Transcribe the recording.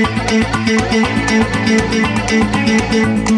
Thank you.